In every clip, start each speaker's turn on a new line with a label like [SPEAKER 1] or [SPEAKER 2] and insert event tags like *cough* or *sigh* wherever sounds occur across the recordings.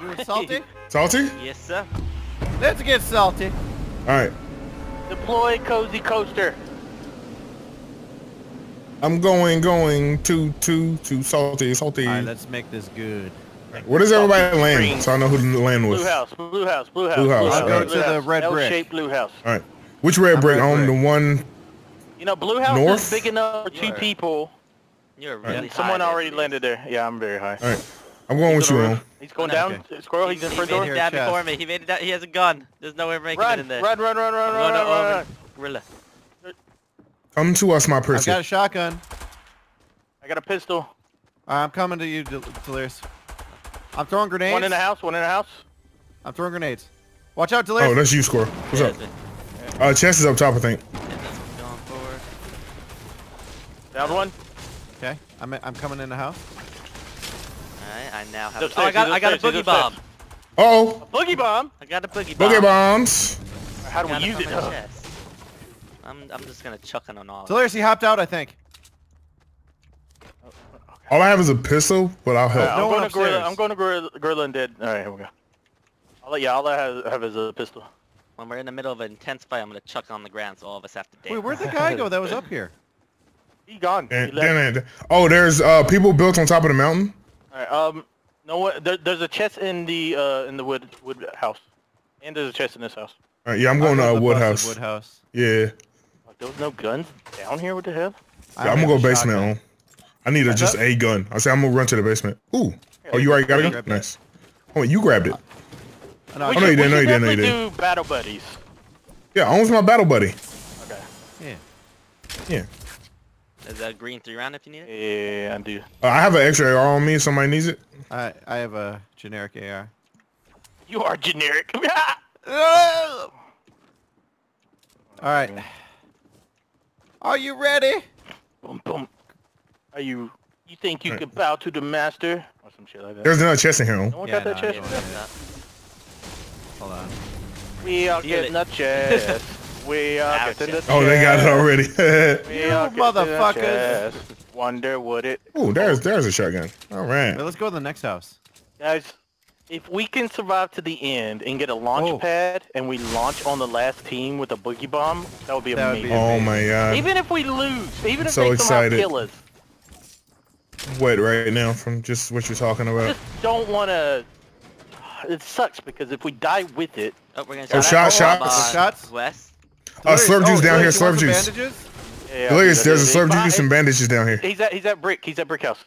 [SPEAKER 1] Doing salty?
[SPEAKER 2] Salty?
[SPEAKER 3] Yes, sir.
[SPEAKER 1] Let's get salty.
[SPEAKER 2] All right.
[SPEAKER 4] Deploy cozy coaster.
[SPEAKER 2] I'm going, going to, to, to salty, salty.
[SPEAKER 1] All right, let's make this good.
[SPEAKER 2] Where does everybody land? So I know who the land was.
[SPEAKER 4] Blue house, blue house, blue house.
[SPEAKER 2] Blue house,
[SPEAKER 1] I'll go
[SPEAKER 2] alright.
[SPEAKER 1] to the red brick.
[SPEAKER 4] L-shaped blue house.
[SPEAKER 2] All right. Which red
[SPEAKER 1] I'm
[SPEAKER 2] brick? On the one.
[SPEAKER 4] You know, blue house
[SPEAKER 2] North?
[SPEAKER 4] is big enough for two
[SPEAKER 1] Right.
[SPEAKER 4] people.
[SPEAKER 3] You're
[SPEAKER 4] and
[SPEAKER 3] really high
[SPEAKER 4] someone already landed there. Yeah, I'm very high.
[SPEAKER 2] All right. I'm going with you, on.
[SPEAKER 4] He's going
[SPEAKER 1] Okay.
[SPEAKER 4] down. Squirrel, he's in front
[SPEAKER 3] made
[SPEAKER 4] door.
[SPEAKER 3] it
[SPEAKER 1] Here,
[SPEAKER 3] down
[SPEAKER 1] chest.
[SPEAKER 3] before me. He made it down. He has a gun. There's no way of making it in there.
[SPEAKER 4] run, run, run, run,
[SPEAKER 3] I'm
[SPEAKER 4] run,
[SPEAKER 3] going
[SPEAKER 4] run,
[SPEAKER 3] over.
[SPEAKER 4] run.
[SPEAKER 3] Gorilla.
[SPEAKER 2] Come to us, my
[SPEAKER 1] I've
[SPEAKER 2] person.
[SPEAKER 1] got a shotgun.
[SPEAKER 4] I got a pistol.
[SPEAKER 1] All right, I'm coming to you, Del- Delirious. I'm throwing grenades.
[SPEAKER 4] One in the house, one in the house.
[SPEAKER 1] I'm throwing grenades. Watch out,
[SPEAKER 2] Oh,
[SPEAKER 1] Delirious.
[SPEAKER 2] that's you, Squirrel. What's
[SPEAKER 3] Yeah,
[SPEAKER 2] up?
[SPEAKER 3] it's been-
[SPEAKER 2] Uh, chest is up top, I think.
[SPEAKER 3] yeah, that's going forward.
[SPEAKER 4] Down one.
[SPEAKER 1] okay, I'm I'm coming in the house.
[SPEAKER 3] Alright, I now have.
[SPEAKER 4] He's
[SPEAKER 3] Oh, I got,
[SPEAKER 4] upstairs,
[SPEAKER 3] I got a boogie bomb.
[SPEAKER 2] Uh oh.
[SPEAKER 4] Boogie bomb.
[SPEAKER 3] I got a boogie bomb.
[SPEAKER 2] Boogie bombs.
[SPEAKER 4] How do we use it?
[SPEAKER 3] my. I'm, I'm just gonna chuck it on all.
[SPEAKER 1] Delirious, he hopped out, I think.
[SPEAKER 2] All I have is a pistol, but I'll help.
[SPEAKER 4] Alright,
[SPEAKER 1] no
[SPEAKER 4] I'm
[SPEAKER 1] one
[SPEAKER 4] going to gorilla.
[SPEAKER 1] upstairs.
[SPEAKER 4] I'm going to gorilla, gorilla and dead. All right, here we go. All I, yeah, all I have, have is a pistol.
[SPEAKER 3] When we're in the middle of an intense fight, I'm gonna chuck it on the ground so all of us have to dance.
[SPEAKER 1] Wait, where'd the guy go that was up here? *laughs*
[SPEAKER 4] He gone. He
[SPEAKER 2] And,
[SPEAKER 4] left.
[SPEAKER 2] then oh, there's uh people built on top of the mountain.
[SPEAKER 4] All right, um, no one. There, there's a chest in the uh in the wood wood house, and there's a chest in this house.
[SPEAKER 2] All right, yeah, I'm going to
[SPEAKER 1] I'll
[SPEAKER 2] uh,
[SPEAKER 1] go the
[SPEAKER 2] Woodhouse.
[SPEAKER 1] busted Woodhouse.
[SPEAKER 2] Yeah.
[SPEAKER 4] Like, there was no guns down here. What the hell?
[SPEAKER 1] I
[SPEAKER 2] Yeah, I'm gonna go basement
[SPEAKER 1] shotgun.
[SPEAKER 2] on. I need a, just a gun. I say I'm gonna run to the basement. Ooh. Oh, you already got a gun?
[SPEAKER 1] It.
[SPEAKER 2] Nice. Oh, you grabbed it.
[SPEAKER 1] Oh, no,
[SPEAKER 4] We
[SPEAKER 2] Oh, no,
[SPEAKER 4] should,
[SPEAKER 2] you didn't,
[SPEAKER 4] we
[SPEAKER 2] no,
[SPEAKER 4] should
[SPEAKER 2] you didn't, no, you
[SPEAKER 4] definitely do battle buddies.
[SPEAKER 2] Yeah, owns my battle buddy.
[SPEAKER 4] Okay.
[SPEAKER 1] yeah.
[SPEAKER 2] Yeah.
[SPEAKER 3] There's that green three round if you need it.
[SPEAKER 4] Yeah, I do.
[SPEAKER 2] Uh, I have an extra AR on me if somebody needs it.
[SPEAKER 1] I I have a generic AR.
[SPEAKER 4] You are generic. *laughs*
[SPEAKER 1] All right. Are you ready?
[SPEAKER 4] boom, boom. Are you? You think you could bow to the master or some shit like that?
[SPEAKER 2] There's another chest in here.
[SPEAKER 4] no
[SPEAKER 2] On.
[SPEAKER 4] one
[SPEAKER 1] Yeah,
[SPEAKER 4] got that chest.
[SPEAKER 1] yeah. Hold on.
[SPEAKER 4] We are
[SPEAKER 3] Feel
[SPEAKER 4] getting
[SPEAKER 3] it.
[SPEAKER 4] a chest. *laughs* We uh, are
[SPEAKER 3] Ouch.
[SPEAKER 4] getting the
[SPEAKER 2] Oh, they got it already.
[SPEAKER 4] We uh,
[SPEAKER 1] You
[SPEAKER 4] are getting the
[SPEAKER 1] motherfuckers.
[SPEAKER 4] Wonder would it,
[SPEAKER 2] Ooh, there's there's a shotgun. All right.
[SPEAKER 1] Wait, let's go to the next house.
[SPEAKER 4] guys? If we can survive to the end and get a launch
[SPEAKER 1] Oh.
[SPEAKER 4] pad and we launch on the last team with a boogie bomb, that would be
[SPEAKER 1] That would be
[SPEAKER 4] amazing.
[SPEAKER 2] Oh my god.
[SPEAKER 4] Even if we lose, even if
[SPEAKER 2] so
[SPEAKER 4] they somehow
[SPEAKER 2] excited.
[SPEAKER 4] kill us,
[SPEAKER 2] Wet right now from just what you're talking about.
[SPEAKER 4] just don't want to. It sucks because if we die with it,
[SPEAKER 3] Oh, we're gonna
[SPEAKER 2] Oh, shot,
[SPEAKER 3] shot,
[SPEAKER 2] shots.
[SPEAKER 1] Shots?
[SPEAKER 3] West.
[SPEAKER 2] Uh, slurp juice down here,
[SPEAKER 1] Delirious, you
[SPEAKER 2] slurp juice.
[SPEAKER 1] Bandages?
[SPEAKER 4] yeah,
[SPEAKER 2] Delirious, there's a slurp juice and bandages down here.
[SPEAKER 4] He's at he's at brick. He's at brick house.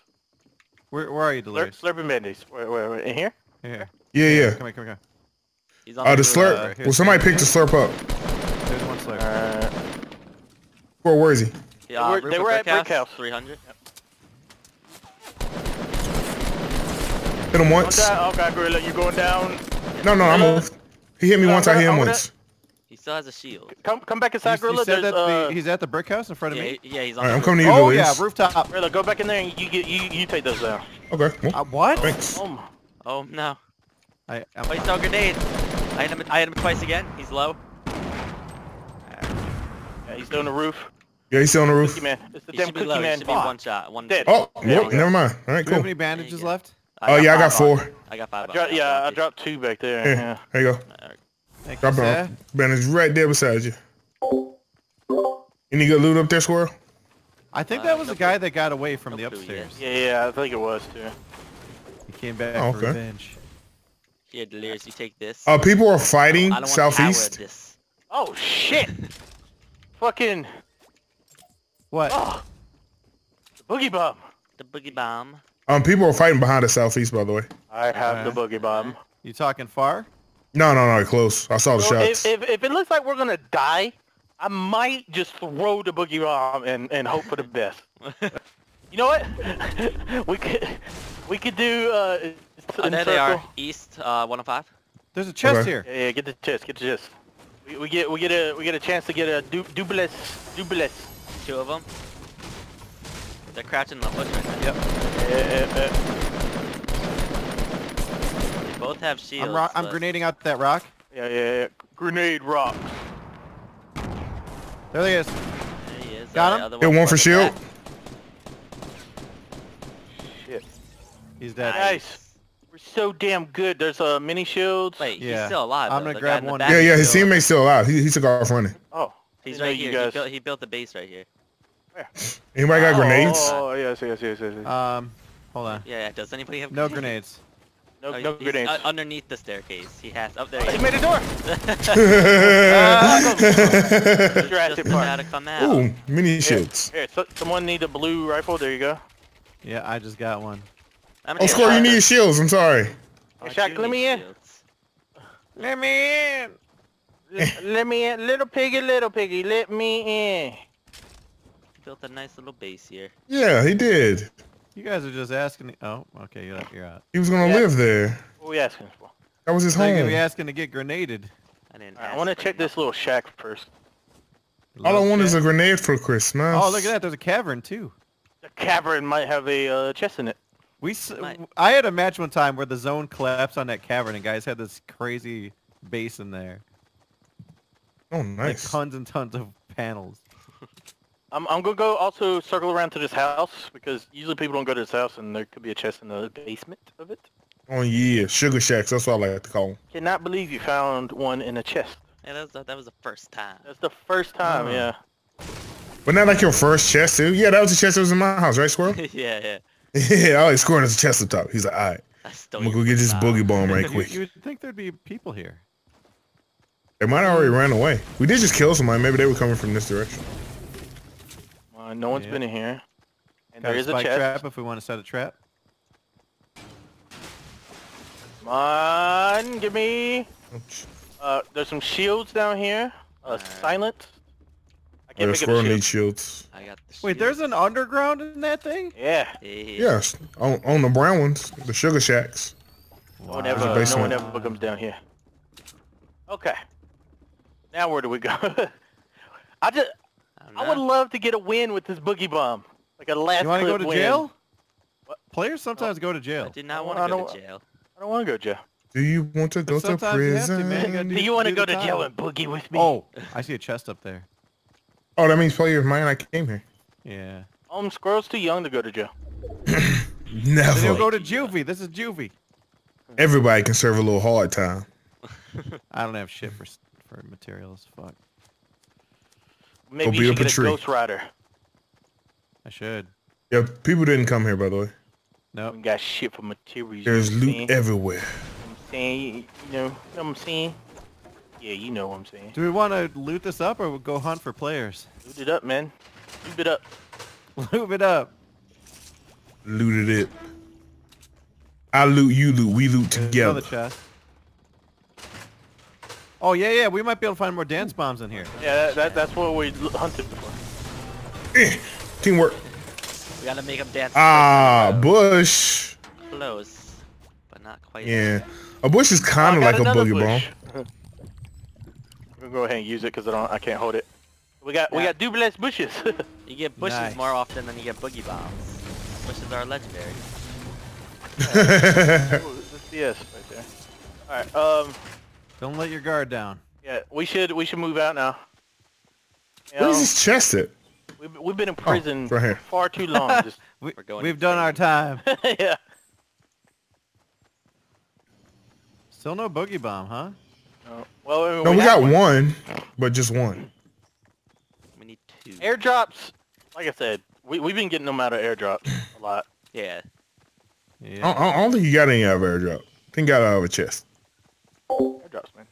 [SPEAKER 1] Where, where are you,
[SPEAKER 4] Slurp,
[SPEAKER 1] Delirious?
[SPEAKER 4] slurping bandies. Where, where, where, in here?
[SPEAKER 1] Here.
[SPEAKER 2] Yeah, yeah.
[SPEAKER 1] Come here, come here.
[SPEAKER 3] He's on
[SPEAKER 2] Uh, the
[SPEAKER 3] roof.
[SPEAKER 2] slurp.
[SPEAKER 1] uh,
[SPEAKER 2] Well,
[SPEAKER 1] here's-
[SPEAKER 2] somebody picked the slurp up.
[SPEAKER 1] There's one slurp.
[SPEAKER 4] Uh,
[SPEAKER 2] Where, where is he?
[SPEAKER 3] Yeah,
[SPEAKER 4] They were- they were at Brick House.
[SPEAKER 3] 300. Yep.
[SPEAKER 2] Hit him
[SPEAKER 4] Go
[SPEAKER 2] once.
[SPEAKER 4] down. Okay, gorilla, you going down?
[SPEAKER 2] No, no, I moved. He hit me once. I hit him once.
[SPEAKER 3] He still has a shield.
[SPEAKER 4] Come come back inside,
[SPEAKER 1] you
[SPEAKER 4] gorilla.
[SPEAKER 1] said that
[SPEAKER 4] uh,
[SPEAKER 1] the, he's at the brick house in front of
[SPEAKER 3] Yeah,
[SPEAKER 1] me?
[SPEAKER 3] he- yeah, he's on
[SPEAKER 2] All right, I'm coming to you,
[SPEAKER 1] Oh,
[SPEAKER 2] Delirious.
[SPEAKER 1] yeah, rooftop.
[SPEAKER 4] gorilla, go back in there and you get you you take those down.
[SPEAKER 2] Okay. Well,
[SPEAKER 1] Uh, what?
[SPEAKER 2] thanks.
[SPEAKER 4] Oh,
[SPEAKER 3] Oh no.
[SPEAKER 1] I, I'm,
[SPEAKER 3] Oh, he saw a grenade. I hit him. I hit him twice again. He's low.
[SPEAKER 4] yeah, he's doing the roof.
[SPEAKER 2] Yeah, he's still on the roof.
[SPEAKER 4] Cookie man. It's the
[SPEAKER 3] He
[SPEAKER 4] damn
[SPEAKER 3] should be
[SPEAKER 4] cookie
[SPEAKER 3] low. He
[SPEAKER 4] man.
[SPEAKER 3] should be one shot. One.
[SPEAKER 4] Dead.
[SPEAKER 2] Oh,
[SPEAKER 4] There
[SPEAKER 2] nope, never mind. All right,
[SPEAKER 1] do you have any bandages
[SPEAKER 3] go.
[SPEAKER 1] left?
[SPEAKER 2] Oh, yeah, I got
[SPEAKER 3] five on-
[SPEAKER 2] four.
[SPEAKER 3] I got five.
[SPEAKER 4] I
[SPEAKER 3] on
[SPEAKER 4] dro-
[SPEAKER 3] me.
[SPEAKER 4] yeah, I dropped two back there.
[SPEAKER 2] Here,
[SPEAKER 4] Yeah.
[SPEAKER 2] there you go.
[SPEAKER 3] Alright.
[SPEAKER 1] Thank
[SPEAKER 2] Drop
[SPEAKER 1] you,
[SPEAKER 2] it
[SPEAKER 1] sir.
[SPEAKER 2] off. Bandage right there beside you. Any good loot up there, Squirrel?
[SPEAKER 1] I think
[SPEAKER 3] Uh,
[SPEAKER 1] that was the guy that got away from the upstairs.
[SPEAKER 4] Yeah, yeah, I think it was too.
[SPEAKER 1] He came back
[SPEAKER 2] Oh,
[SPEAKER 1] for
[SPEAKER 2] okay.
[SPEAKER 1] revenge.
[SPEAKER 3] Here, Delirious, you take this.
[SPEAKER 2] Uh, people are fighting
[SPEAKER 3] I don't want power
[SPEAKER 2] southeast.
[SPEAKER 4] Oh shit! Fucking
[SPEAKER 1] What?
[SPEAKER 4] oh, the boogie bomb.
[SPEAKER 3] The boogie bomb.
[SPEAKER 2] Um, people are fighting behind the southeast, by the way.
[SPEAKER 4] I have the boogie bomb.
[SPEAKER 1] You talking far?
[SPEAKER 2] No, no, no, close. I saw the
[SPEAKER 4] So
[SPEAKER 2] shots.
[SPEAKER 4] if, if if it looks like we're gonna die, I might just throw the boogie bomb and and hope for the best. *laughs* You know what? *laughs* we could we could do uh.
[SPEAKER 3] Oh,
[SPEAKER 4] in
[SPEAKER 3] there they are.
[SPEAKER 4] circle.
[SPEAKER 3] East, uh, 105.
[SPEAKER 1] There's a chest
[SPEAKER 2] Okay.
[SPEAKER 1] here.
[SPEAKER 4] Yeah, yeah, get the chest, get the chest. We, we get we get a we get a chance to get a du dubless dubless.
[SPEAKER 3] Two of them. They're crouching in the bush right now.
[SPEAKER 1] Yep.
[SPEAKER 4] Yeah, yeah, yeah.
[SPEAKER 3] They both have shields.
[SPEAKER 1] I'm, ro- I'm grenading out that rock.
[SPEAKER 4] Yeah, yeah, yeah. Grenade rock.
[SPEAKER 1] There he is.
[SPEAKER 3] There he is.
[SPEAKER 1] Got
[SPEAKER 3] Uh,
[SPEAKER 1] him?
[SPEAKER 3] the other
[SPEAKER 2] one for shield.
[SPEAKER 3] back.
[SPEAKER 4] Shit.
[SPEAKER 1] He's dead.
[SPEAKER 4] Nice. We're so damn good. There's a uh, mini shields.
[SPEAKER 3] Wait, he's still alive.
[SPEAKER 1] I'm gonna
[SPEAKER 3] the
[SPEAKER 1] grab
[SPEAKER 3] guy in the
[SPEAKER 1] one.
[SPEAKER 2] Yeah, yeah, his
[SPEAKER 1] Still-
[SPEAKER 2] teammate's still alive. He, he took off running.
[SPEAKER 4] Oh,
[SPEAKER 3] He's
[SPEAKER 4] didn't
[SPEAKER 3] right
[SPEAKER 4] you
[SPEAKER 3] here.
[SPEAKER 4] guys-
[SPEAKER 3] He, built, he built the base right here.
[SPEAKER 2] Anybody got
[SPEAKER 4] oh,
[SPEAKER 2] grenades?
[SPEAKER 4] Oh, yes, yes, yes, yes. yes.
[SPEAKER 1] Um, hold on.
[SPEAKER 3] Yeah, yeah. Does anybody have
[SPEAKER 1] No grenades.
[SPEAKER 4] No, no
[SPEAKER 3] he's,
[SPEAKER 4] grenades.
[SPEAKER 3] uh, underneath the staircase. He has. Up there.
[SPEAKER 4] Oh,
[SPEAKER 3] he
[SPEAKER 4] he made a door. *laughs*
[SPEAKER 3] is.
[SPEAKER 4] Jurassic
[SPEAKER 3] Just
[SPEAKER 4] Park.
[SPEAKER 3] about to come out.
[SPEAKER 2] Ooh, mini shields.
[SPEAKER 4] Here, so, someone need a blue rifle. There you go.
[SPEAKER 1] Yeah, I just got one.
[SPEAKER 3] I'm
[SPEAKER 2] Oh,
[SPEAKER 3] gonna
[SPEAKER 2] Score, you
[SPEAKER 3] get
[SPEAKER 2] need shields. I'm sorry.
[SPEAKER 4] Hey, Shaq, let me in.
[SPEAKER 3] shields.
[SPEAKER 1] Let me in.
[SPEAKER 4] Let me in, little piggy, little piggy. Let me in.
[SPEAKER 3] Built a nice little base here.
[SPEAKER 2] Yeah, he did.
[SPEAKER 1] You guys are just asking. Oh, okay, you're, you're out.
[SPEAKER 2] He was gonna
[SPEAKER 4] Yeah.
[SPEAKER 2] live there.
[SPEAKER 4] What we asking for?
[SPEAKER 2] That was his
[SPEAKER 1] So you're gonna be asking to get grenaded.
[SPEAKER 3] I didn't.
[SPEAKER 4] All right, I want to check this little shack first.
[SPEAKER 2] All I want is a grenade for Christmas.
[SPEAKER 1] Oh, look at that. There's a cavern too.
[SPEAKER 4] The cavern might have a uh, chest in it.
[SPEAKER 1] We. s-
[SPEAKER 3] Might.
[SPEAKER 1] I had a match one time where the zone collapsed on that cavern, and guys had this crazy base in there,
[SPEAKER 2] Oh,
[SPEAKER 1] like
[SPEAKER 2] nice.
[SPEAKER 1] tons and tons of panels.
[SPEAKER 4] I'm, I'm gonna go also circle around to this house because usually people don't go to this house and there could be a chest in the basement of it.
[SPEAKER 2] Oh yeah, sugar shacks. That's what I like to call them.
[SPEAKER 4] Cannot believe you found one in a chest.
[SPEAKER 3] Yeah, that was the, that was the first time.
[SPEAKER 4] That's the first time,
[SPEAKER 1] Oh.
[SPEAKER 4] yeah.
[SPEAKER 2] But not like your first chest, too. Yeah, that was the chest that was in my house, right, Squirrel? *laughs*
[SPEAKER 3] yeah, yeah.
[SPEAKER 2] yeah, I always scoring as a chest up top. He's like, all right,
[SPEAKER 3] I stole
[SPEAKER 2] I'm gonna go get this boogie
[SPEAKER 3] time.
[SPEAKER 2] bomb right *laughs* quick.
[SPEAKER 1] you would think there'd be people here.
[SPEAKER 2] They might have already ran away. We did just kill somebody. Maybe they were coming from this direction.
[SPEAKER 4] Uh, no one's
[SPEAKER 1] Yeah.
[SPEAKER 4] been in here. And
[SPEAKER 1] Got
[SPEAKER 4] there
[SPEAKER 1] a
[SPEAKER 4] is a chest.
[SPEAKER 1] trap if we want to set a trap.
[SPEAKER 4] Come on, give me. Uh, there's some shields down here. Uh,
[SPEAKER 3] Alright.
[SPEAKER 4] silent. I can't
[SPEAKER 2] the
[SPEAKER 4] make up
[SPEAKER 2] squirrel
[SPEAKER 4] a shield.
[SPEAKER 2] shields.
[SPEAKER 3] I got the
[SPEAKER 1] Wait, there's an underground in that thing?
[SPEAKER 4] Yeah.
[SPEAKER 3] Yeah.
[SPEAKER 2] Yes, on, on the brown ones, the sugar shacks.
[SPEAKER 4] No one
[SPEAKER 2] There's a
[SPEAKER 4] ever, no
[SPEAKER 2] basement.
[SPEAKER 4] one ever comes down here. Okay. Now where do we go? *laughs* I just,
[SPEAKER 3] I,
[SPEAKER 4] I would love to get a win with this boogie bomb, like a last.
[SPEAKER 1] You want to go
[SPEAKER 4] clip
[SPEAKER 1] to
[SPEAKER 4] win.
[SPEAKER 1] jail?
[SPEAKER 4] What?
[SPEAKER 1] Players sometimes go to jail.
[SPEAKER 3] I did not want to go to jail.
[SPEAKER 4] I don't want to go to jail.
[SPEAKER 2] Do you want to go to
[SPEAKER 1] sometimes you have to,
[SPEAKER 2] prison?
[SPEAKER 1] You gotta *laughs*
[SPEAKER 4] Do you want to go
[SPEAKER 1] the
[SPEAKER 4] to jail and boogie with me?
[SPEAKER 1] Oh, I see a chest up there.
[SPEAKER 2] Oh, that means player of mine. I came here.
[SPEAKER 1] Yeah.
[SPEAKER 4] Um, Squirrel's too young to go to jail. *laughs*
[SPEAKER 1] Then you'll go to juvie. This is juvie.
[SPEAKER 2] Everybody can serve a little hard time. *laughs*
[SPEAKER 1] I don't have shit for for materials. Fuck.
[SPEAKER 4] Maybe
[SPEAKER 2] beat
[SPEAKER 4] you
[SPEAKER 2] up
[SPEAKER 4] should
[SPEAKER 2] a
[SPEAKER 4] get a
[SPEAKER 2] tree.
[SPEAKER 4] Ghost Rider.
[SPEAKER 1] I should.
[SPEAKER 2] Yeah, people didn't come here, by the way.
[SPEAKER 1] Nope.
[SPEAKER 4] We got shit for materials.
[SPEAKER 2] There's
[SPEAKER 4] you know
[SPEAKER 2] loot
[SPEAKER 4] saying?
[SPEAKER 2] everywhere.
[SPEAKER 4] I'm saying, you, you know, know what I'm saying? Yeah, you know what I'm saying.
[SPEAKER 1] Do we want to loot this up or go hunt for players?
[SPEAKER 4] Loot it up, man. Loot it up. *laughs*
[SPEAKER 1] Loot it up.
[SPEAKER 2] Looted it. I loot, you loot, we loot together.
[SPEAKER 1] Another chest. Oh yeah, yeah. We might be able to find more dance bombs in here.
[SPEAKER 4] Yeah, that, that, that's what we hunted for. *clears throat*
[SPEAKER 2] Teamwork.
[SPEAKER 3] We gotta make them dance.
[SPEAKER 2] Ah,
[SPEAKER 3] close,
[SPEAKER 2] bush.
[SPEAKER 3] close, but not quite.
[SPEAKER 2] Yeah. A bush is kind of
[SPEAKER 4] got
[SPEAKER 2] like a
[SPEAKER 4] another
[SPEAKER 2] boogie bomb.
[SPEAKER 4] bush. We'll *laughs* go ahead and use it because I don't, I can't hold it. We got, we got double bushes. *laughs*
[SPEAKER 3] You get bushes
[SPEAKER 1] Nice.
[SPEAKER 3] more often than you get boogie bombs. Bushes are legendary. *laughs*
[SPEAKER 4] Ooh, That's DS right there. All right. Um.
[SPEAKER 1] Don't let your guard down.
[SPEAKER 4] Yeah, we should, we should move out now. You
[SPEAKER 2] Where's
[SPEAKER 4] know,
[SPEAKER 2] this chest at?
[SPEAKER 4] we've, we've been in oh, prison
[SPEAKER 2] right
[SPEAKER 4] for far too long. Just, *laughs*
[SPEAKER 1] We,
[SPEAKER 3] We're going
[SPEAKER 1] we've done our time. *laughs*
[SPEAKER 4] yeah.
[SPEAKER 1] Still no boogie bomb, huh?
[SPEAKER 4] No. Well, I mean,
[SPEAKER 2] No, we
[SPEAKER 4] had
[SPEAKER 2] got one, but just one.
[SPEAKER 3] We need two.
[SPEAKER 4] airdrops. Like I said, we we've been getting them out of airdrops a lot.
[SPEAKER 3] Yeah.
[SPEAKER 2] I,
[SPEAKER 1] Yeah.
[SPEAKER 2] I- I don't think you got any out of airdrop. I think you got out of a chest.
[SPEAKER 4] Airdrops, man.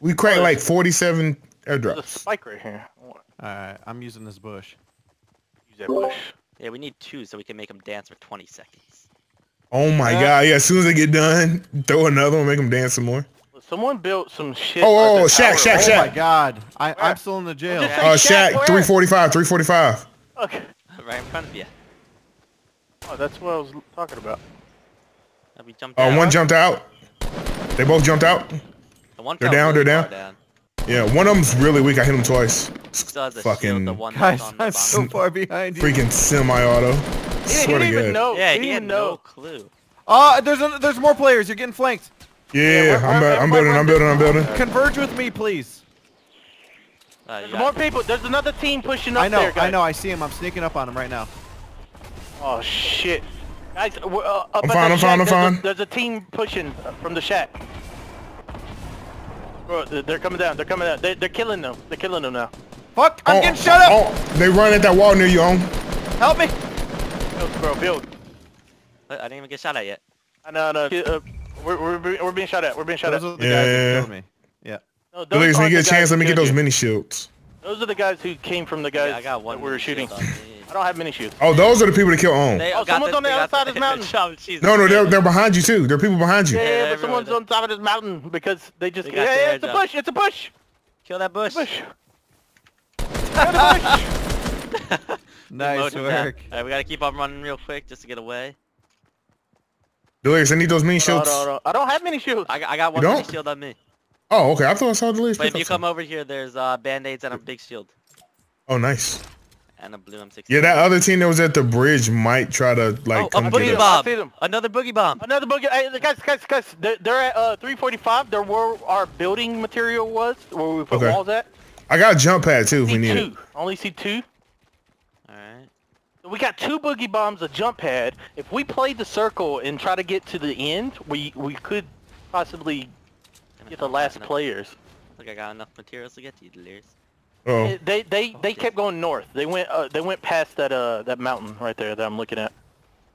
[SPEAKER 2] We cracked
[SPEAKER 4] Oh,
[SPEAKER 2] like 47 airdrops.
[SPEAKER 4] There's a
[SPEAKER 2] airdrops.
[SPEAKER 4] spike right here. I want
[SPEAKER 1] All right. I'm using this bush.
[SPEAKER 4] use that bush.
[SPEAKER 3] Yeah, we need two so we can make them dance for 20 seconds.
[SPEAKER 2] Oh my
[SPEAKER 4] Uh,
[SPEAKER 2] god, yeah, as soon as they get done, throw another one, make them dance some more.
[SPEAKER 4] Someone built some shit.
[SPEAKER 2] Oh,
[SPEAKER 4] at
[SPEAKER 2] oh,
[SPEAKER 4] the
[SPEAKER 2] shack,
[SPEAKER 4] tower.
[SPEAKER 2] Shaq,
[SPEAKER 1] Oh my god. I,
[SPEAKER 4] Where?
[SPEAKER 1] I'm still in the jail.
[SPEAKER 4] Just
[SPEAKER 3] Yeah.
[SPEAKER 2] Uh, Shaq,
[SPEAKER 4] where?
[SPEAKER 2] 345, 345.
[SPEAKER 4] Okay.
[SPEAKER 3] right in front of you.
[SPEAKER 4] Oh, that's what I was talking about.
[SPEAKER 3] Uh, we jumped
[SPEAKER 2] Uh,
[SPEAKER 3] down.
[SPEAKER 2] one jumped out. They both jumped out.
[SPEAKER 3] The one
[SPEAKER 2] they're down,
[SPEAKER 3] really
[SPEAKER 2] they're
[SPEAKER 3] far
[SPEAKER 2] down. Yeah, one of them's really weak. I hit him twice.
[SPEAKER 3] Still
[SPEAKER 2] Fucking
[SPEAKER 3] shield, the one
[SPEAKER 1] Guys,
[SPEAKER 3] on
[SPEAKER 1] I'm
[SPEAKER 3] bottom.
[SPEAKER 1] so far behind you.
[SPEAKER 2] freaking semi-auto.
[SPEAKER 4] He, he didn't even
[SPEAKER 2] God.
[SPEAKER 4] know.
[SPEAKER 3] Yeah,
[SPEAKER 4] he,
[SPEAKER 3] he, had
[SPEAKER 4] even
[SPEAKER 3] no
[SPEAKER 4] know.
[SPEAKER 3] clue.
[SPEAKER 1] Oh, there's a, there's more players. You're getting flanked.
[SPEAKER 2] Yeah,
[SPEAKER 4] Yeah,
[SPEAKER 2] I'm,
[SPEAKER 4] we're-
[SPEAKER 2] bu-
[SPEAKER 4] we're-
[SPEAKER 2] I'm
[SPEAKER 4] we're-
[SPEAKER 2] building, I'm
[SPEAKER 4] we're-
[SPEAKER 2] building, I'm building.
[SPEAKER 1] Converge with me, please.
[SPEAKER 3] Uh,
[SPEAKER 4] There's more people. There's another team pushing up
[SPEAKER 1] I know.
[SPEAKER 4] there, guys.
[SPEAKER 1] I know. I see him. I'm sneaking up on him right now.
[SPEAKER 4] Oh shit. Guys, we're, uh, up
[SPEAKER 2] I'm fine, I'm fine, I'm
[SPEAKER 4] there's
[SPEAKER 2] fine.
[SPEAKER 4] A, there's a team pushing uh, from the shack. Bro, they're they're coming down. They're coming down. They, they're killing them. They're killing them now.
[SPEAKER 1] Fuck! I'm
[SPEAKER 2] Oh,
[SPEAKER 1] getting shut up!
[SPEAKER 2] Oh, they run at that wall near you, on.
[SPEAKER 1] Help me!
[SPEAKER 4] Build, bro, build.
[SPEAKER 3] I I didn't even get shot at yet.
[SPEAKER 4] I know, no. Uh, we're, we're, we're being shot at. We're being shot
[SPEAKER 1] Those
[SPEAKER 4] at.
[SPEAKER 1] are the
[SPEAKER 2] Yeah,
[SPEAKER 1] guys
[SPEAKER 2] yeah,
[SPEAKER 1] that
[SPEAKER 2] yeah.
[SPEAKER 1] me. Yeah.
[SPEAKER 4] No, those
[SPEAKER 2] Delirious, when
[SPEAKER 4] aren't
[SPEAKER 2] you get a chance, let me get those
[SPEAKER 4] you.
[SPEAKER 2] mini shields.
[SPEAKER 4] Those are the guys who came from the guys
[SPEAKER 3] Yeah, I got one.
[SPEAKER 4] that we were shooting.
[SPEAKER 3] shield on me.
[SPEAKER 4] I don't have many shoots.
[SPEAKER 2] Oh, those are the people that kill on.
[SPEAKER 3] They
[SPEAKER 4] Oh,
[SPEAKER 3] got
[SPEAKER 4] someone's on the
[SPEAKER 3] they
[SPEAKER 4] other side of this *laughs* mountain. *laughs*
[SPEAKER 3] Oh, Shove-
[SPEAKER 2] No, no, they're, they're behind you too. There are people behind you.
[SPEAKER 4] Yeah, yeah,
[SPEAKER 3] Yeah,
[SPEAKER 4] but
[SPEAKER 3] everyone
[SPEAKER 4] someone's
[SPEAKER 3] does.
[SPEAKER 4] on top of this mountain because they just.
[SPEAKER 3] They
[SPEAKER 4] Yeah,
[SPEAKER 3] got
[SPEAKER 4] yeah,
[SPEAKER 3] their
[SPEAKER 4] it's a bush. It's a bush.
[SPEAKER 3] Kill that bush.
[SPEAKER 4] Bush. *laughs* Kill the bush.
[SPEAKER 1] Nice
[SPEAKER 3] Mode
[SPEAKER 1] work.
[SPEAKER 3] Alright, we gotta keep on running real quick just to get away.
[SPEAKER 2] Delirious, I need those mini
[SPEAKER 4] No,
[SPEAKER 2] shields.
[SPEAKER 4] no, no. I don't have many shields.
[SPEAKER 3] I, got- I got one mini
[SPEAKER 2] don't?
[SPEAKER 3] shield on me.
[SPEAKER 2] Oh, okay. I thought I saw Delirious.
[SPEAKER 3] But if you come over here, there's uh, band-aids and a big shield.
[SPEAKER 2] Oh, nice.
[SPEAKER 3] And a blue M16.
[SPEAKER 2] Yeah, that other team that was at the bridge might try to like
[SPEAKER 3] oh,
[SPEAKER 2] come
[SPEAKER 3] a boogie
[SPEAKER 2] us.
[SPEAKER 3] bomb.
[SPEAKER 4] I see them.
[SPEAKER 3] Another boogie bomb.
[SPEAKER 4] Another boogie. Hey, guys, guys, guys. They're, they're at uh, 345. They're where our building material was, where we put
[SPEAKER 2] Okay.
[SPEAKER 4] walls at.
[SPEAKER 2] I got a jump pad too if we need
[SPEAKER 4] two.
[SPEAKER 2] it.
[SPEAKER 4] Only see two.
[SPEAKER 3] Alright.
[SPEAKER 4] So we got two boogie bombs, a jump pad. If we play the circle and try to get to the end, we we could possibly get the last players.
[SPEAKER 3] Look, I got enough materials to get to you, Delirious.
[SPEAKER 2] Oh,
[SPEAKER 4] They they they
[SPEAKER 3] Okay.
[SPEAKER 4] kept going north. They went uh, they went past that uh that mountain right there that I'm looking at.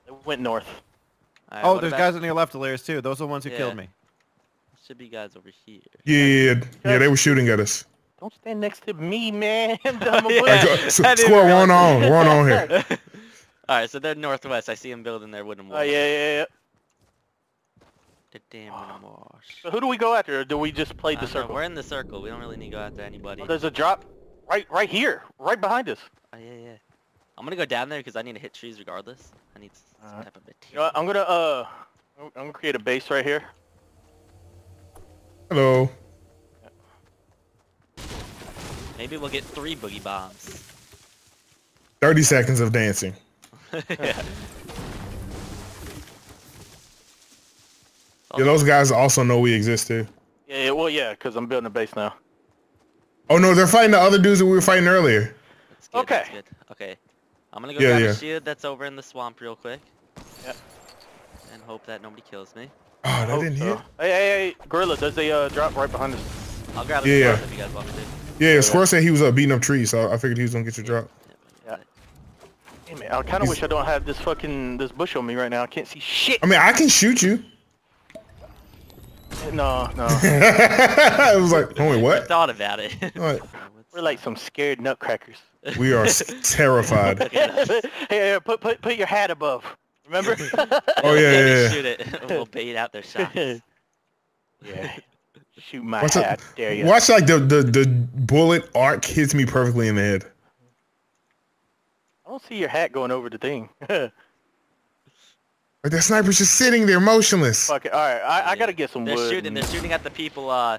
[SPEAKER 4] They went north.
[SPEAKER 3] Alright,
[SPEAKER 1] Oh, there's
[SPEAKER 3] about-
[SPEAKER 1] guys on your left, Delirious, too. Those are the ones who
[SPEAKER 3] Yeah.
[SPEAKER 1] killed me.
[SPEAKER 3] Should be guys over here.
[SPEAKER 2] yeah, yeah, yeah, yeah. They were shooting at us.
[SPEAKER 4] Don't stand next to me, man. *laughs* I'm *laughs* a
[SPEAKER 3] Yeah.
[SPEAKER 4] bush.
[SPEAKER 2] Like,
[SPEAKER 3] I
[SPEAKER 2] s- *laughs*
[SPEAKER 3] didn't
[SPEAKER 2] square one on, one on here.
[SPEAKER 3] Alright, so they're northwest. I see them building their wooden wall.
[SPEAKER 4] Oh
[SPEAKER 3] wall.
[SPEAKER 4] yeah, yeah, yeah.
[SPEAKER 3] The damn wooden wash.
[SPEAKER 4] So who do we go after? Or do we just play the
[SPEAKER 3] don't know,
[SPEAKER 4] circle?
[SPEAKER 3] We're in the circle. We don't really need to go after anybody.
[SPEAKER 4] Oh, there's a drop right right here, right behind us.
[SPEAKER 3] Oh, yeah, yeah. I'm gonna go down there because I need to hit trees regardless. I need some
[SPEAKER 4] Alright.
[SPEAKER 3] type of
[SPEAKER 4] You know? I'm gonna uh, I'm I'm gonna create a base right here.
[SPEAKER 2] Hello.
[SPEAKER 3] Maybe we'll get three boogie bombs.
[SPEAKER 2] Thirty seconds of dancing. *laughs* *laughs* *laughs*
[SPEAKER 3] yeah.
[SPEAKER 2] Yeah, those guys also know we exist too.
[SPEAKER 4] Yeah, yeah well, yeah, because I'm building a base now.
[SPEAKER 2] Oh no, they're fighting the other dudes that we were fighting earlier.
[SPEAKER 3] That's good, that's
[SPEAKER 4] Okay.
[SPEAKER 3] good. Okay. I'm gonna go
[SPEAKER 2] Yeah,
[SPEAKER 3] grab
[SPEAKER 2] yeah.
[SPEAKER 3] a shield that's over in the swamp real quick.
[SPEAKER 4] Yeah.
[SPEAKER 3] And hope that nobody kills me.
[SPEAKER 2] Oh, that didn't
[SPEAKER 4] so.
[SPEAKER 2] hit.
[SPEAKER 4] Hey, hey, hey, Gorilla, there's a uh, drop right behind us.
[SPEAKER 3] I'll grab a
[SPEAKER 2] Yeah,
[SPEAKER 3] shield
[SPEAKER 2] yeah.
[SPEAKER 3] if you guys want me to.
[SPEAKER 2] Yeah, Square said he was uh, beating up trees, so I figured he was gonna get your drop.
[SPEAKER 4] Yeah. Hey, man, I kind of wish I don't have this fucking this bush on me right now. I can't see shit.
[SPEAKER 2] I mean, I can shoot you.
[SPEAKER 4] No, no. *laughs*
[SPEAKER 2] I was like, wait,
[SPEAKER 3] I
[SPEAKER 2] what?
[SPEAKER 3] thought about it. *laughs*
[SPEAKER 2] Like,
[SPEAKER 4] We're like some scared nutcrackers.
[SPEAKER 2] we are terrified. *laughs*
[SPEAKER 4] hey, hey, put put put your hat above. Remember?
[SPEAKER 2] Oh yeah, yeah, yeah.
[SPEAKER 3] Shoot it. we'll bait out their shots.
[SPEAKER 4] yeah. Shoot my
[SPEAKER 2] What's up?
[SPEAKER 4] hat. Dare you?
[SPEAKER 2] Watch like the, the the bullet arc hits me perfectly in the head.
[SPEAKER 4] I don't see your hat going over the thing.
[SPEAKER 2] Like that sniper's just sitting there motionless.
[SPEAKER 4] Fuck it. All right, I, I gotta get some
[SPEAKER 3] They're
[SPEAKER 4] wood.
[SPEAKER 3] shooting.
[SPEAKER 4] and-
[SPEAKER 3] They're shooting at the people uh,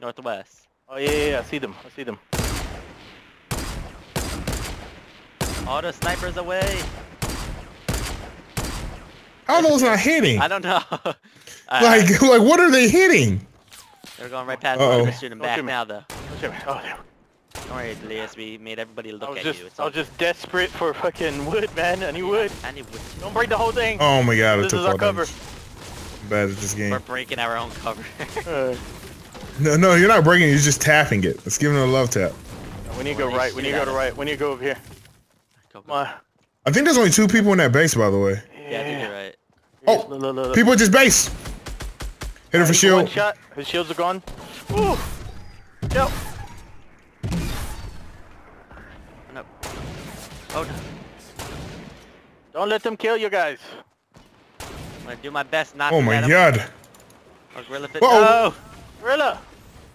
[SPEAKER 3] northwest.
[SPEAKER 4] Oh yeah, yeah, yeah, I see them. I see them.
[SPEAKER 3] All Auto snipers away.
[SPEAKER 2] How are those not hitting?
[SPEAKER 3] I don't know. *laughs* Alright,
[SPEAKER 2] Like *laughs* like what are they hitting?
[SPEAKER 3] they're going right past
[SPEAKER 2] Uh-oh.
[SPEAKER 3] us. They're shooting
[SPEAKER 4] Don't
[SPEAKER 3] back
[SPEAKER 4] shoot me.
[SPEAKER 3] now though.
[SPEAKER 4] Oh, shit, man. Oh, damn.
[SPEAKER 3] Don't worry, Elias. We made everybody look at
[SPEAKER 4] just,
[SPEAKER 3] you. It's
[SPEAKER 4] I was just desperate for fucking wood, man. Any need wood.
[SPEAKER 3] I need wood.
[SPEAKER 4] Don't break the whole thing.
[SPEAKER 2] Oh my god, I
[SPEAKER 4] this
[SPEAKER 2] took
[SPEAKER 4] is our
[SPEAKER 2] all
[SPEAKER 4] cover.
[SPEAKER 2] damage. I'm bad at this game.
[SPEAKER 3] We're breaking our own cover. *laughs*
[SPEAKER 4] Uh,
[SPEAKER 2] No, no, you're not breaking it. You're just tapping it. Let's give it a love tap.
[SPEAKER 4] we need to go right. We need to go to right. We need to go over here.
[SPEAKER 3] Go,
[SPEAKER 4] Come
[SPEAKER 3] go.
[SPEAKER 4] on.
[SPEAKER 2] I think there's only two people in that base, by the way.
[SPEAKER 3] Yeah, I think you're right.
[SPEAKER 2] Oh,
[SPEAKER 4] Look, look, look, look.
[SPEAKER 2] People at this base. Hit her for
[SPEAKER 4] He's One shot. His shields are gone. Ooh. Yep.
[SPEAKER 3] Oh no.
[SPEAKER 4] Don't let them kill you guys.
[SPEAKER 3] I'm gonna do my best not
[SPEAKER 2] Oh
[SPEAKER 3] to
[SPEAKER 2] my
[SPEAKER 3] let 'em-
[SPEAKER 2] god.
[SPEAKER 3] Oh, Gorilla Fit.
[SPEAKER 2] Whoa.
[SPEAKER 3] No!
[SPEAKER 4] Gorilla.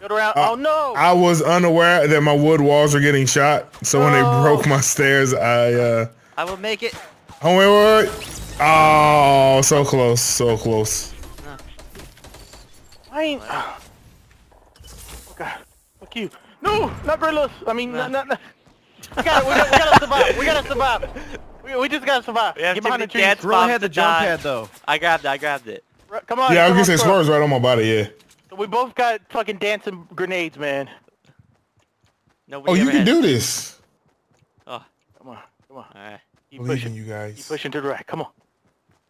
[SPEAKER 4] Go around.
[SPEAKER 2] Uh,
[SPEAKER 4] oh no.
[SPEAKER 2] I was unaware that my wood walls were getting shot, so when they broke my stairs, I uh
[SPEAKER 3] I will make it.
[SPEAKER 2] Oh wait, wait, wait. Oh, so close, so close.
[SPEAKER 4] I ain't. Oh God. Fuck you. No, not gorillas. I mean,
[SPEAKER 3] Nah.
[SPEAKER 4] not, not, not. We gotta, we gotta, we gotta survive. We gotta survive. We, we just gotta survive.
[SPEAKER 3] We have
[SPEAKER 4] Get behind the
[SPEAKER 3] many
[SPEAKER 4] trees.
[SPEAKER 3] dance
[SPEAKER 1] had the jump
[SPEAKER 3] die.
[SPEAKER 1] pad, though.
[SPEAKER 3] I grabbed it. I grabbed it.
[SPEAKER 4] Ru- Come on.
[SPEAKER 2] Yeah, I was
[SPEAKER 4] come
[SPEAKER 2] gonna say
[SPEAKER 4] bro.
[SPEAKER 2] Squir's right on my body, yeah.
[SPEAKER 4] We both got fucking dancing grenades, man.
[SPEAKER 3] Nobody
[SPEAKER 2] Oh, you
[SPEAKER 3] ever
[SPEAKER 2] can do this.
[SPEAKER 3] Oh,
[SPEAKER 4] Come on, come on.
[SPEAKER 3] alright.
[SPEAKER 4] Keep
[SPEAKER 2] Believe
[SPEAKER 4] pushing.
[SPEAKER 2] in you
[SPEAKER 4] Keep
[SPEAKER 2] guys.
[SPEAKER 4] pushing to the right. Come on.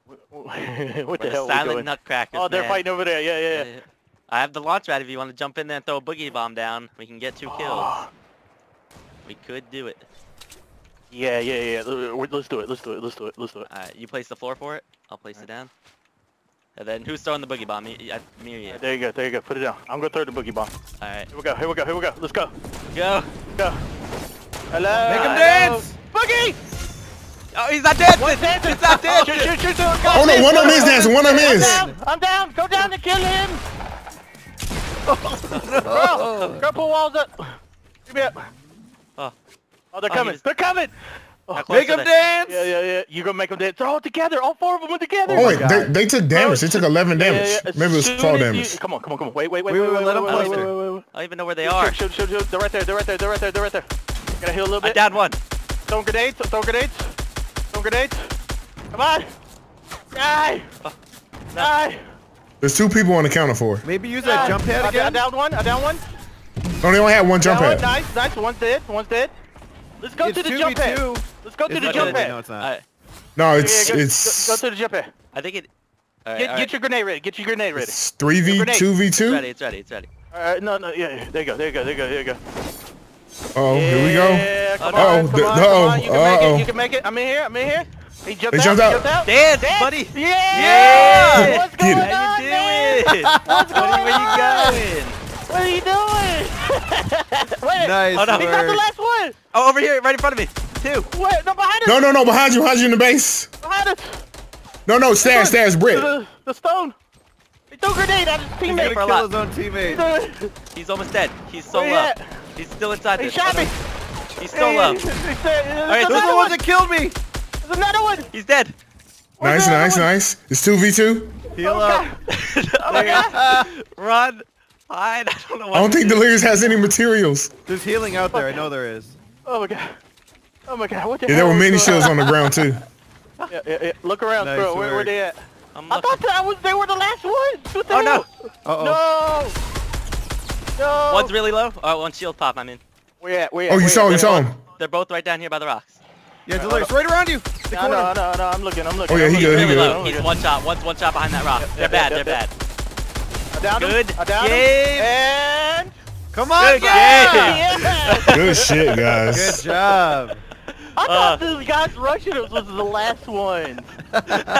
[SPEAKER 4] *laughs* what
[SPEAKER 3] We're
[SPEAKER 4] the hell
[SPEAKER 3] silent
[SPEAKER 4] doing?
[SPEAKER 3] nutcrackers.
[SPEAKER 4] Oh, they're
[SPEAKER 3] man.
[SPEAKER 4] fighting over there. Yeah, yeah, yeah.
[SPEAKER 3] Yeah, yeah. I have the launch pad if you want to jump in there and throw a boogie bomb down. We can get two kills.
[SPEAKER 4] Oh,
[SPEAKER 3] We could do it.
[SPEAKER 4] yeah, yeah, yeah. L- uh, l- Let's do it. Let's do it. Let's do it. Let's do it.
[SPEAKER 3] Alright, you place the floor for it. I'll place it down. And then who's throwing the boogie bomb? Me, I, me or you?
[SPEAKER 4] Alright, there you go. There you go. Put it down. I'm gonna throw the boogie bomb.
[SPEAKER 3] Alright,
[SPEAKER 4] Here we go. Here we go. Here we go. Let's go.
[SPEAKER 3] go.
[SPEAKER 4] Go. Hello.
[SPEAKER 1] Make 'em
[SPEAKER 4] hello.
[SPEAKER 1] dance!
[SPEAKER 4] Boogie.
[SPEAKER 3] Oh, he's not dead!
[SPEAKER 4] What's *laughs* that?
[SPEAKER 3] He's not dead!
[SPEAKER 4] Shoot, shoot, shoot, shoot.
[SPEAKER 2] Oh no, one of them is dancing. One of them
[SPEAKER 4] I'm
[SPEAKER 2] is.
[SPEAKER 4] down. I'm down. Go down and kill him. Bro, go pull walls up. Give me up.
[SPEAKER 3] Oh.
[SPEAKER 4] Oh, they're
[SPEAKER 3] Oh,
[SPEAKER 4] coming.
[SPEAKER 3] he's-
[SPEAKER 4] They're coming.
[SPEAKER 3] How close
[SPEAKER 1] Make
[SPEAKER 3] are
[SPEAKER 1] him
[SPEAKER 3] they?
[SPEAKER 1] dance!
[SPEAKER 4] Yeah, yeah, yeah. You gonna make them dance? They're all together. All four of them are together.
[SPEAKER 2] Oh wait, they, they took damage. They took 11 damage.
[SPEAKER 4] yeah, yeah.
[SPEAKER 2] Maybe it was
[SPEAKER 4] As
[SPEAKER 2] 12 damage.
[SPEAKER 4] you- Come on, come on, come on. Wait, wait, wait,
[SPEAKER 1] Wait,
[SPEAKER 4] wait,
[SPEAKER 1] wait,
[SPEAKER 4] wait,
[SPEAKER 1] let 'em
[SPEAKER 4] wait, wait,
[SPEAKER 1] plaster.
[SPEAKER 4] wait, wait, wait, wait.
[SPEAKER 3] I don't even know where they
[SPEAKER 4] Shoot,
[SPEAKER 3] are.
[SPEAKER 4] Shoot, shoot, shoot. They're right there. They're right there. They're right there. They're right there. Gotta heal a little
[SPEAKER 3] I
[SPEAKER 4] bit.
[SPEAKER 3] downed one.
[SPEAKER 4] Throw grenades. Throw grenades. Throw grenades. Come on. Die. Die.
[SPEAKER 2] There's two people on the counter for.
[SPEAKER 1] Maybe use that jump pad
[SPEAKER 4] I, I
[SPEAKER 1] again?
[SPEAKER 4] downed one. I downed one.
[SPEAKER 2] No, they only had one jump
[SPEAKER 4] Down one.
[SPEAKER 2] pad.
[SPEAKER 4] Nice, nice. One's dead. One's dead. Let's go
[SPEAKER 1] It's
[SPEAKER 4] to the jump pad. Let's go to the jump
[SPEAKER 1] gonna-
[SPEAKER 4] pad.
[SPEAKER 1] No, it's not.
[SPEAKER 3] Alright,
[SPEAKER 2] No, it's
[SPEAKER 4] yeah, go,
[SPEAKER 2] it's
[SPEAKER 4] go, go to the jump pad.
[SPEAKER 3] I think it. Alright,
[SPEAKER 4] Get,
[SPEAKER 3] alright.
[SPEAKER 4] get your grenade ready. Get your grenade ready.
[SPEAKER 2] it's three v two v
[SPEAKER 3] It's
[SPEAKER 2] two.
[SPEAKER 3] ready, it's ready, it's ready.
[SPEAKER 4] Alright, no, no, yeah, yeah, there you go, there you go, there you go, there you go.
[SPEAKER 2] Oh, here we go.
[SPEAKER 4] Yeah, come
[SPEAKER 3] Oh,
[SPEAKER 4] on, come on,
[SPEAKER 2] Uh-oh,
[SPEAKER 4] come on, you can make
[SPEAKER 2] uh-oh.
[SPEAKER 4] it, you can make it. I'm in here, I'm in here. He jumped
[SPEAKER 2] They
[SPEAKER 4] out,
[SPEAKER 2] jumped
[SPEAKER 4] he
[SPEAKER 2] out.
[SPEAKER 4] jumped out.
[SPEAKER 3] Dance,
[SPEAKER 4] Dance.
[SPEAKER 3] buddy!
[SPEAKER 4] Yeah!
[SPEAKER 3] Yeah!
[SPEAKER 4] What's
[SPEAKER 2] Get
[SPEAKER 4] going
[SPEAKER 2] it.
[SPEAKER 3] How
[SPEAKER 4] on,
[SPEAKER 3] you
[SPEAKER 4] man?
[SPEAKER 3] doing?
[SPEAKER 4] What's
[SPEAKER 3] Buddy,
[SPEAKER 4] going
[SPEAKER 3] where you going?
[SPEAKER 4] What are you doing? *laughs* Wait,
[SPEAKER 1] Nice
[SPEAKER 3] Oh, no.
[SPEAKER 4] he's not the last one.
[SPEAKER 3] Oh, over here, right in front of me. Two.
[SPEAKER 4] Wait, no, behind us,
[SPEAKER 2] No, no, no, behind you, behind you in the base.
[SPEAKER 4] behind us.
[SPEAKER 2] No, no, stash, stash, Brick.
[SPEAKER 4] The, the stone. He threw a grenade at his teammate.
[SPEAKER 3] for a
[SPEAKER 1] gonna
[SPEAKER 3] lot.
[SPEAKER 1] kill his own teammate.
[SPEAKER 3] He's almost dead. He's so
[SPEAKER 4] Where
[SPEAKER 3] low.
[SPEAKER 4] at?
[SPEAKER 3] He's still inside
[SPEAKER 4] He
[SPEAKER 3] this.
[SPEAKER 4] shot
[SPEAKER 3] Oh,
[SPEAKER 4] me.
[SPEAKER 3] no. He's so low.
[SPEAKER 4] He said- There's
[SPEAKER 3] right,
[SPEAKER 1] Those
[SPEAKER 4] another
[SPEAKER 1] the
[SPEAKER 4] one.
[SPEAKER 1] that killed me!
[SPEAKER 4] There's another one.
[SPEAKER 3] He's dead.
[SPEAKER 2] Nice, nice,
[SPEAKER 4] one?
[SPEAKER 2] nice. It's two v two.
[SPEAKER 1] Heal
[SPEAKER 4] Oh,
[SPEAKER 1] up.
[SPEAKER 4] God. *laughs* Oh, my God. *laughs*
[SPEAKER 3] Run. Hide. *laughs* I don't know what
[SPEAKER 2] I don't think. Delirious has any materials.
[SPEAKER 1] There's healing out there. I know there is.
[SPEAKER 4] Oh my god. Oh my god. What the
[SPEAKER 2] Yeah, there were
[SPEAKER 4] is
[SPEAKER 2] many
[SPEAKER 4] going
[SPEAKER 2] shields on the ground too. *laughs*
[SPEAKER 4] Yeah, yeah, yeah. Look around,
[SPEAKER 1] Nice
[SPEAKER 4] bro. Where, where
[SPEAKER 1] work.
[SPEAKER 4] they at?
[SPEAKER 3] I'm
[SPEAKER 4] I thought that was they were the last ones. What the
[SPEAKER 3] Oh, no.
[SPEAKER 1] Uh-oh.
[SPEAKER 4] No. No.
[SPEAKER 3] One's really low. Oh, one shield pop, I'm mean.
[SPEAKER 4] Where at? Where at?
[SPEAKER 2] Oh, you saw,
[SPEAKER 4] at?
[SPEAKER 2] you saw him.
[SPEAKER 3] They're both right down here by the rocks.
[SPEAKER 1] Yeah, Delirious, right around you. The
[SPEAKER 4] No, no,
[SPEAKER 1] corner.
[SPEAKER 4] no, no. I'm looking. I'm looking.
[SPEAKER 2] Oh, yeah,
[SPEAKER 4] I'm
[SPEAKER 2] he
[SPEAKER 4] looking.
[SPEAKER 2] good, he
[SPEAKER 3] Really
[SPEAKER 2] good.
[SPEAKER 3] low. He's one shot. One's one shot behind that rock.
[SPEAKER 4] yeah,
[SPEAKER 3] They're bad.
[SPEAKER 4] yeah,
[SPEAKER 3] They're
[SPEAKER 4] yeah.
[SPEAKER 3] bad.
[SPEAKER 4] I downed him.
[SPEAKER 3] Good
[SPEAKER 4] I downed
[SPEAKER 3] game.
[SPEAKER 4] him. And
[SPEAKER 1] Come on,
[SPEAKER 3] Good
[SPEAKER 1] yeah!
[SPEAKER 3] game.
[SPEAKER 4] yeah.
[SPEAKER 2] Good shit, guys.
[SPEAKER 1] Good job.
[SPEAKER 4] I
[SPEAKER 3] Uh.
[SPEAKER 4] thought these guys rushing us was the last ones. *laughs*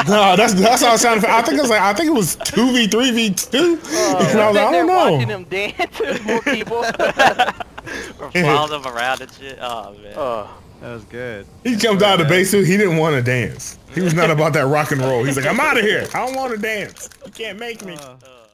[SPEAKER 2] No, that's that's how I sounded. I think it was like I think it was two v three v two. And I was like, I
[SPEAKER 4] Sitting there
[SPEAKER 2] don't
[SPEAKER 4] watching
[SPEAKER 2] know.
[SPEAKER 4] them dance more people. *laughs*
[SPEAKER 3] We're following them around and shit. Oh, man.
[SPEAKER 4] uh,
[SPEAKER 1] That was good.
[SPEAKER 2] He jumped out of the base too. He didn't want to dance. He was not about that rock and roll. He's like, I'm out of here. I don't want to dance. You can't make me.
[SPEAKER 1] Uh,
[SPEAKER 3] Uh.